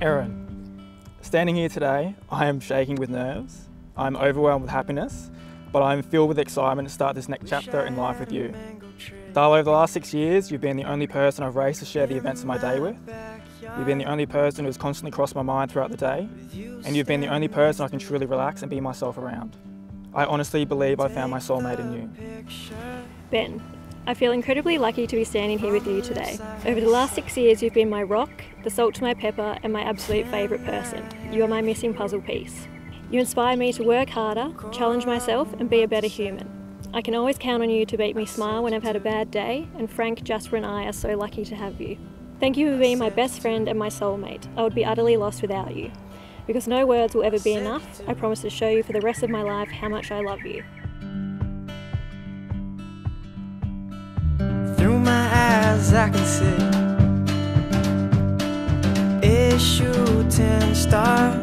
Erinn, standing here today, I am shaking with nerves. I'm overwhelmed with happiness, but I'm filled with excitement to start this next chapter in life with you. Darla, over the last six years, you've been the only person I've raced to share the events of my day with. You've been the only person who's constantly crossed my mind throughout the day, and you've been the only person I can truly relax and be myself around. I honestly believe I found my soulmate in you. Ben, I feel incredibly lucky to be standing here with you today. Over the last six years, you've been my rock, the salt to my pepper, and my absolute favourite person. You are my missing puzzle piece. You inspire me to work harder, challenge myself, and be a better human. I can always count on you to make me smile when I've had a bad day, and Frank, Jasper, and I are so lucky to have you. Thank you for being my best friend and my soulmate. I would be utterly lost without you. Because no words will ever be enough, I promise to show you for the rest of my life how much I love you. Eyes I can see. A shooting star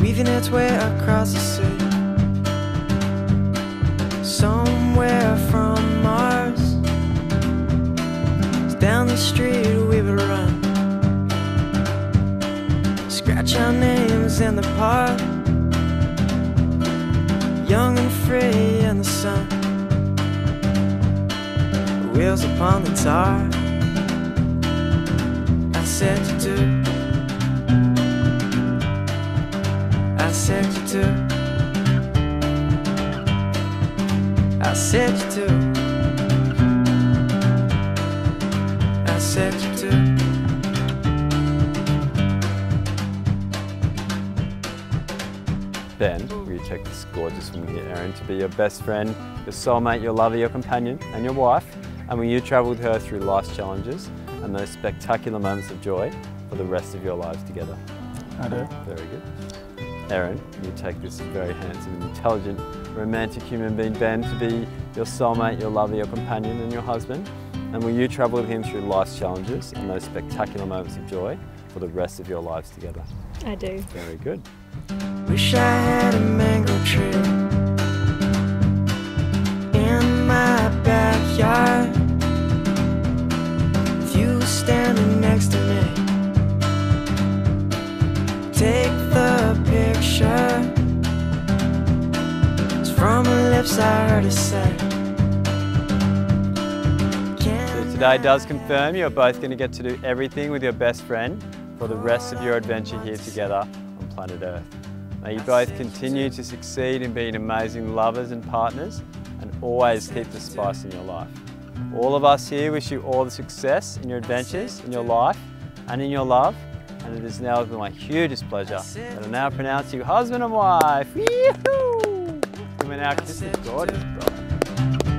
Weaving its way across the sea. Somewhere from Mars Down the street we would run. Scratch our names in the park Young and free wheels upon the tar. I said you do. I said you do. I said you do. I said you do. Will you take this gorgeous woman here, Erinn, to be your best friend, your soulmate, your lover, your companion, and your wife? And will you travel with her through life's challenges and those spectacular moments of joy for the rest of your lives together? I do. Very good. Erinn, you take this very handsome and intelligent, romantic human being, Ben, to be your soulmate, your lover, your companion, and your husband? And will you travel with him through life's challenges and those spectacular moments of joy for the rest of your lives together? I do. Very good. Lips heard her say. So today does confirm you're both going to get to do everything with your best friend for the rest of your adventure here together on planet Earth. May you both continue to succeed in being amazing lovers and partners and always keep the spice in your life. All of us here wish you all the success in your adventures, in your life and in your love. And it is now with my hugest pleasure that I now pronounce you husband and wife. Yee-hoo! And we're now kissing gorgeous, bro.